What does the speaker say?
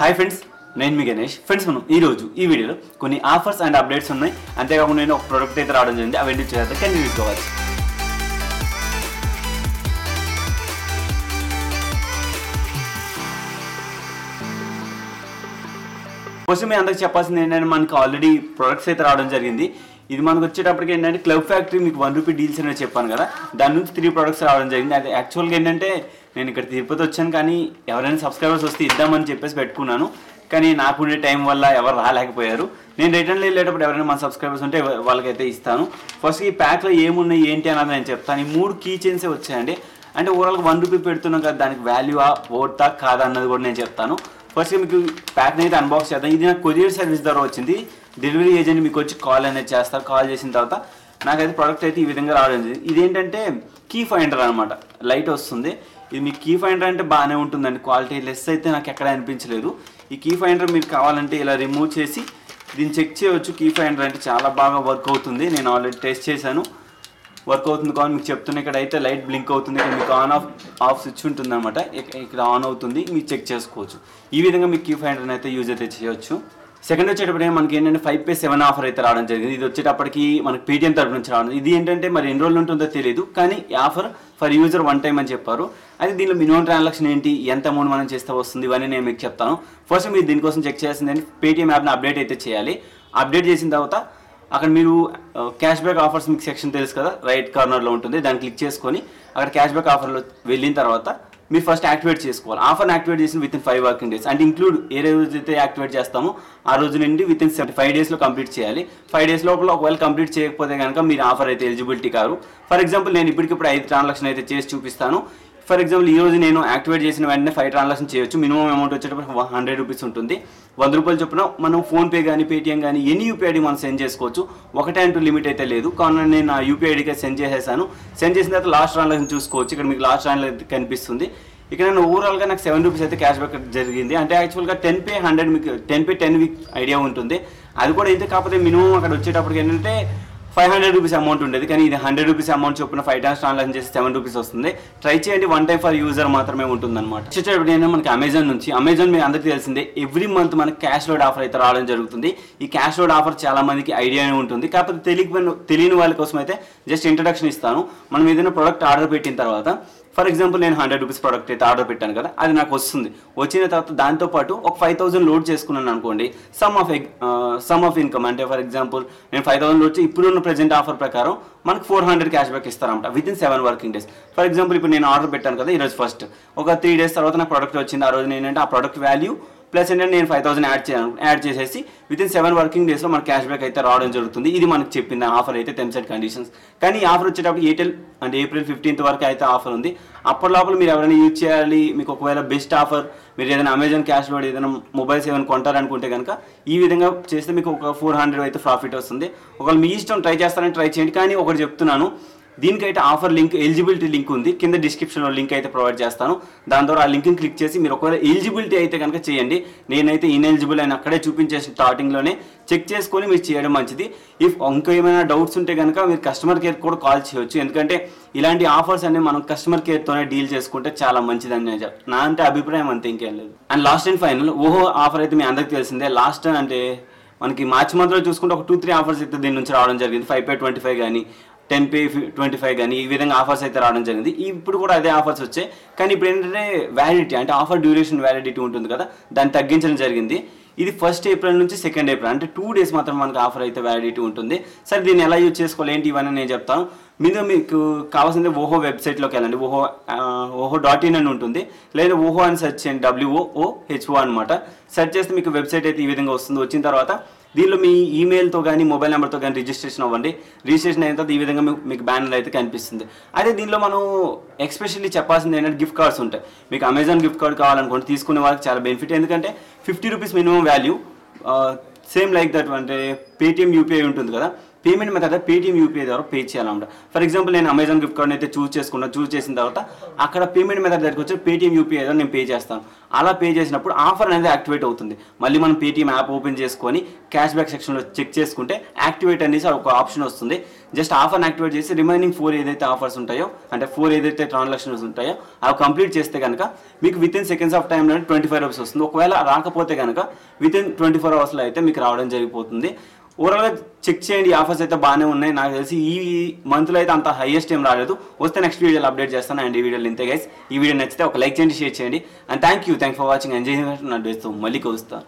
Hi friends నేను మీ Ganesh. Friends మనం ఈ రోజు ఈ వీడియోలో కొన్ని ఆఫర్స్ అండ్ అప్డేట్స్ ఉన్నాయి. అంతేకాకుండా నేను ఒక ప్రోడక్ట్ అయితే రావడం జరిగింది. అవన్నీ చేస్తే కంటిన్యూ తీసుకోవాలి ఫస్ట్ మీ అందరికి చెప్పాల్సింది ఏంటంటే మనకి ఆల్రెడీ ప్రొడక్ట్స్ అయితే రావడం జరిగింది. ఇది మనకు వచ్చేటప్పటికి ఏంటంటే క్లబ్ ఫ్యాక్టరీ మీకు వన్ రూపీ డీల్స్ అనేది చెప్పాను కదా. దాని నుంచి త్రీ ప్రొడక్ట్స్ రావడం జరిగింది. అది యాక్చువల్గా ఏంటంటే నేను ఇక్కడ తిరుపతి వచ్చాను కానీ ఎవరైనా సబ్స్క్రైబర్స్ వస్తే ఇద్దామని చెప్పేసి పెట్టుకున్నాను. కానీ నాకు ఉండే టైం వల్ల ఎవరు రాలేకపోయారు. నేను రిటర్న్ వెళ్ళేటప్పుడు ఎవరైనా మన సబ్స్క్రైబర్స్ ఉంటే వాళ్ళకైతే ఇస్తాను. ఫస్ట్ ఈ ప్యాక్లో ఏమున్నాయి ఏంటి అన్నది నేను చెప్తాను. ఈ మూడు కీ చైన్సే వచ్చాయండి. అంటే ఓవరాల్గా వన్ రూపీ పెడుతున్నాం కదా దానికి వాల్యూవా ఓటా కాదా అన్నది కూడా నేను చెప్తాను. ఫస్ట్ మీకు ప్యాక్ని అయితే అన్బాక్స్ చేద్దాం. ఇది నాకు కొరియర్ సర్వీస్ ద్వారా వచ్చింది. డెలివరీ ఏజెంట్ మీకు వచ్చి కాల్ అనేది చేస్తారు. కాల్ చేసిన తర్వాత నాకైతే ప్రోడక్ట్ అయితే ఈ విధంగా రావడం ఇదేంటంటే కీ ఫైండర్ అనమాట లైట్ వస్తుంది. ఇది మీ కీ ఫైండర్ అంటే బాగానే ఉంటుందండి. క్వాలిటీ లెస్ అయితే నాకు ఎక్కడ అనిపించలేదు. ఈ కీ ఫైండర్ మీరు కావాలంటే ఇలా రిమూవ్ చేసి దీన్ని చెక్ చేయవచ్చు. కీ ఫైండర్ అంటే చాలా బాగా వర్క్ అవుతుంది. నేను ఆల్రెడీ టెస్ట్ చేశాను. వర్క్ అవుతుంది కానీ మీకు చెప్తున్నా ఇక్కడ అయితే లైట్ బ్లింక్ అవుతుంది ఇక్కడ మీకు ఆన్ ఆఫ్ ఆఫ్ స్విచ్ ఉంటుంది అనమాట ఇక్కడ ఆన్ అవుతుంది మీరు చెక్ చేసుకోవచ్చు. ఈ విధంగా మీకు కీ ఫైండర్ అయితే యూజ్ అయితే చేయొచ్చు. సెకండ్ వచ్చేటప్పుడు మనకి ఏంటంటే ఫైవ్ పే సెవెన్ ఆఫర్ అయితే రావడం జరిగింది. ఇది వచ్చేటప్పటికి మనకి పేటిఎం తరపు నుంచి రావడం. ఇది ఏంటంటే మరి ఎన్ని రోజులు ఉంటుందో తెలియదు కానీ offer for user one time అని చెప్పారు. అయితే దీనిలో మినిమం ట్రాన్సాక్షన్ ఏంటి ఎంత అమౌంట్ మనం చేస్తే వస్తుంది ఇవన్నీ నేను మీకు చెప్తాను. ఫస్ట్ మీరు దీనికోసం చెక్ చేయాల్సింది పేటిఎం యాప్ని అప్డేట్ అయితే చేయాలి. అప్డేట్ చేసిన తర్వాత అక్కడ మీరు క్యాష్ బ్యాక్ ఆఫర్స్ మీకు సెక్షన్ తెలుసు కదా? రైట్ కార్నర్లో ఉంటుంది. దాన్ని క్లిక్ చేసుకొని అక్కడ క్యాష్ బ్యాక్ ఆఫర్లో వెళ్ళిన తర్వాత మీరు ఫస్ట్ యాక్టివేట్ చేసుకోవాలి. ఆఫర్ని యాక్టివేట్ చేసిన within five working days అంటే ఇంక్లూడ్ ఏ రోజు అయితే యాక్టివేట్ చేస్తామో ఆ రోజు నుండి విత్ ఇన్ సెవెంటీ ఫైవ్ డేస్లో కంప్లీట్ చేయాలి. ఫైవ్ డేస్ లోపల ఒకవేళ కంప్లీట్ చేయకపోతే కనుక మీరు ఆఫర్ అయితే ఎలిజిబిలిటీ కారు ఫర్ ఎగ్జాంపుల్ నేను ఇప్పటికిప్పుడు ఐదు ట్రాన్సాక్షన్ అయితే చేసి చూపిస్తాను. ఫర్ ఎగ్జాంపుల్ ఈ రోజు నేను యాక్టివేట్ చేసిన వెంటనే ఫైవ్ ట్రాన్సాక్షన్ చేయొచ్చు. మినిమం అమౌంట్ వచ్చేటప్పుడు హండ్రెడ్ రూపీస్ ఉంటుంది. వంద రూపాయలు చొప్పున మనం ఫోన్పే కానీ పేటీఎం కానీ ఎనీ యూపీఐడి మనం సెండ్ చేసుకోవచ్చు. ఒకటే అంటూ లిమిట్ అయితే లేదు. కానీ నేను నా యూపీఐడికి సెండ్ చేసేసాను. సెండ్ చేసిన తర్వాత లాస్ట్ ట్రాన్సాక్షన్ చూసుకోవచ్చు. ఇక్కడ మీకు లాస్ట్ ట్రాన్సాక్షన్ కనిపిస్తుంది. ఇక్కడ నేను ఓవరాల్గా నాకు సెవెన్ రూపీస్ అయితే క్యాష్ బ్యాక్ జరిగింది. అంటే యాక్చువల్గా టెన్ పే హండ్రెడ్ మీకు ten per ten week idea ఉంటుంది. అది కూడా అయితే కాకపోతే మినిమం అక్కడ వచ్చేటప్పటికి ఏంటంటే ఫైవ్ హండ్రెడ్ రూపీస్ అమౌంట్ ఉండేది. కానీ ఇది హండ్రెడ్ రూపీస్ అమౌంట్ చొప్పున ఫైవ్ టైమ్స్ ట్రాన్సాక్షన్ చేసి సెవెన్ రూపీస్ వస్తుంది. ట్రై చేయండి. వన్ టైం ఫర్ యూజర్ మాత్రమే ఉంటుంది అనమాట వచ్చేటప్పుడు ఏంటంటే మనకి అమెజాన్ నుంచి అమెజాన్ మీ అందరికీ తెలిసిందే ఎవ్రీ మంత్ మనకి క్యాష్ లోడ్ ఆఫర్ అయితే రావడం జరుగుతుంది. ఈ క్యాష్ లోడ్ ఆఫర్ చాలా మందికి ఐడియానే ఉంటుంది. కాకపోతే తెలియని తెలియని వాళ్ళ కోసం అయితే జస్ట్ ఇంట్రడక్షన్ ఇస్తాను. మనం ఏదైనా ప్రోడక్ట్ ఆర్డర్ పెట్టిన తర్వాత ఫర్ ఎగ్జాంపుల్ నేను హండ్రెడ్ రూపీస్ ప్రోడక్ట్ అయితే ఆర్డర్ పెట్టాను కదా అది నాకు వస్తుంది. వచ్చిన తర్వాత దాంతోపాటు ఒక ఫైవ్ థౌసండ్ లోడ్ చేసుకున్నాను అనుకోండి sum of sum of income అంటే ఫర్ ఎగ్జాంపుల్ నేను ఫైవ్ థౌసండ్ లోడ్ ఇప్పుడున్న ప్రెజెంట్ ఆఫర్ ప్రకారం మనకు ఫోర్ హండ్రెడ్ క్యాష్ బ్యాక్ ఇస్తారంట within seven working days for example ఇప్పుడు నేను ఆర్డర్ పెట్టాను కదా ఈరోజు ఫస్ట్ ఒక త్రీ డేస్ తర్వాత నాకు ప్రోడక్ట్ వచ్చింది ఆ రోజు నేను ఏంటంటే ఆ ప్రోడక్ట్ వాల్యూ ప్లస్ ఏంటంటే నేను ఫైవ్ థౌసండ్ యాడ్ చేయను. యాడ్ చేసేసి విత్ ఇన్ సెవెన్ వర్కింగ్ డేస్లో మన క్యాష్ బ్యాక్ అయితే రావడం జరుగుతుంది. ఇది మనకు చెప్పింది ఆఫర్ అయితే టెమ్స్ అండ్ కండిషన్స్ కానీ ఈ ఆఫర్ వచ్చేటప్పుడు ఎయిర్టెల్ అంటే ఏప్రిల్ ఫిఫ్టీన్త్ వరకు అయితే ఆఫర్ ఉంది. అప్పటి లోపల మీరు ఎవరైనా యూజ్ చేయాలి మీకు ఒకవేళ బెస్ట్ ఆఫర్ మీరు ఏదైనా అమెజాన్ క్యాష్ లోడ్ ఏదైనా మొబైల్స్ ఏమైనా కొంటారనుకుంటే కనుక ఈ విధంగా చేస్తే మీకు ఒక ఫోర్ హండ్రెడ్ అయితే ప్రాఫిట్ వస్తుంది. ఒకవేళ మీ ఇష్టం ట్రై చేస్తారని ట్రై చేయండి. కానీ ఒకటి చెప్తున్నాను దీనికైతే ఆఫర్ లింక్ ఎలిజిబిలిటీ లింక్ ఉంది. కింద డిస్క్రిప్షన్లో లింక్ అయితే ప్రొవైడ్ చేస్తాను. దాని ద్వారా ఆ లింక్ని క్లిక్ చేసి మీరు ఒకవేళ ఎలిజిబిలిటీ అయితే కనుక చేయండి. నేనైతే ఇన్ఎలిజిబుల్ అని అక్కడే చూపించేసి స్టార్టింగ్లోనే చెక్ చేసుకొని మీరు చేయడం మంచిది. ఇఫ్ ఇంకా ఏమైనా డౌట్స్ ఉంటే కనుక మీరు కస్టమర్ కేర్ కూడా కాల్ చేయొచ్చు. ఎందుకంటే ఇలాంటి ఆఫర్స్ అన్ని మనం కస్టమర్ కేర్తోనే డీల్ చేసుకుంటే చాలా మంచిదని నేను నా అంటే అభిప్రాయం అంతే ఇంకేం లేదు. అండ్ లాస్ట్ అండ్ ఫైనల్ ఓహో ఆఫర్ అయితే మీ అందరికీ తెలిసిందే. లాస్ట్ అంటే మనకి మార్చ్ మంత్లో చూసుకుంటే ఒక టూ త్రీ ఆఫర్స్ అయితే దీని నుంచి రావడం జరిగింది. ఫైవ్ బై ట్వంటీ ఫైవ్ కానీ టెన్ పే ట్వంటీ ఫైవ్ కానీ ఈ విధంగా ఆఫర్స్ అయితే రావడం జరిగింది. ఇప్పుడు కూడా అదే ఆఫర్స్ వచ్చాయి. కానీ ఇప్పుడు ఏంటంటే వ్యాలిడిటీ అంటే ఆఫర్ డ్యూరేషన్ వ్యాలిడిటీ ఉంటుంది కదా దాన్ని తగ్గించడం జరిగింది. ఇది ఫస్ట్ ఏప్రిల్ నుంచి సెకండ్ ఏప్రిల్ అంటే టూ డేస్ మాత్రం మనకు ఆఫర్ అయితే వ్యాలిడిటీ ఉంటుంది. సరే దీన్ని ఎలా యూజ్ చేసుకోవాలి? ఏంటి ఇవన్నీ నేను చెప్తాను మీద మీకు కావాల్సింది ఓహో వెబ్సైట్లోకి వెళ్ళండి. ఓహో ఓహో డాట్ ఇన్ అని ఉంటుంది. లేదా ఓహో అని సెర్చ్ చేయండి. W O O H O అనమాట సెర్చ్ చేస్తే మీకు వెబ్సైట్ అయితే ఈ విధంగా వస్తుంది. వచ్చిన తర్వాత దీనిలో మీ ఈమెయిల్తో కానీ మొబైల్ నెంబర్తో కానీ రిజిస్ట్రేషన్ అవ్వండి. రిజిస్ట్రేషన్ అయిన తర్వాత ఈ విధంగా మీకు బ్యానర్ అయితే కనిపిస్తుంది. అదే దీనిలో మనం ఎక్స్పెషల్లీ చెప్పాల్సింది ఏంటంటే గిఫ్ట్ కార్డ్స్ ఉంటాయి. మీకు అమెజాన్ గిఫ్ట్ కార్డ్ కావాలనుకోండి తీసుకునే వాళ్ళకి చాలా బెనిఫిట్ ఎందుకంటే fifty rupees minimum value same like that అంటే పేటిఎం యూపీఐ ఉంటుంది కదా. పేమెంట్ మెథడ్ పేటీఎం యూపీఐ ద్వారా పే చేయాలన్నమాట. ఫర్ ఎగ్జాంపుల్ నేను అమెజాన్ గిఫ్ట్ కార్డ్ అయితే చూస్ చేసుకున్నా చూస్ చేసిన తర్వాత అక్కడ పేమెంట్ మెథడ్ దగ్గరికి వచ్చి పేటీఎం యూపీఐ ద్వారా నేను పే చేస్తాను. అలా పే చేసినప్పుడు ఆఫర్ అనేది యాక్టివేట్ అవుతుంది. మళ్ళీ మనం పేటీఎం యాప్ ఓపెన్ చేసుకొని క్యాష్ బ్యాక్ సెక్షన్లో చెక్ చేసుకుంటే యాక్టివేట్ అనేసి ఒక ఆప్షన్ వస్తుంది. జస్ట్ ఆఫర్ని యాక్టివేట్ చేసి రిమైనింగ్ ఫోర్ ఏదైతే ఆఫర్స్ ఉంటాయో అంటే ఫోర్ ఏదైతే ట్రాన్సాక్షన్స్ ఉంటాయో అవి కంప్లీట్ చేస్తే కనుక మీకు విత్ ఇన్ సెకండ్స్ ఆఫ్ టైంలో ట్వంటీ ఫైవ్ రూపీస్ వస్తుంది. ఒకవేళ రాకపోతే కనుక విత్ ఇన్ ట్వంటీ ఫోర్ అవర్స్లో అయితే మీకు రావడం జరిగిపోతుంది. ఓవరాల్గా చెక్ చేయండి ఆఫర్స్ అయితే బాగానే ఉన్నాయి. నాకు తెలిసి ఈ మంత్లో అయితే అంత హైయెస్ట్ ఏం రాలేదు. వస్తే నెక్స్ట్ వీడియోలో అప్డేట్ చేస్తాను. అండ్ ఈ వీడియోలో ఇంతే గైస్ ఈ వీడియో నచ్చితే ఒక లైక్ చేయండి షేర్ చేయండి. And thank you thank for watching enjoy నా డ్రెస్తో మళ్ళీ కలుస్తాను